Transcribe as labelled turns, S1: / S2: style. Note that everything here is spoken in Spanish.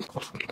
S1: Gracias.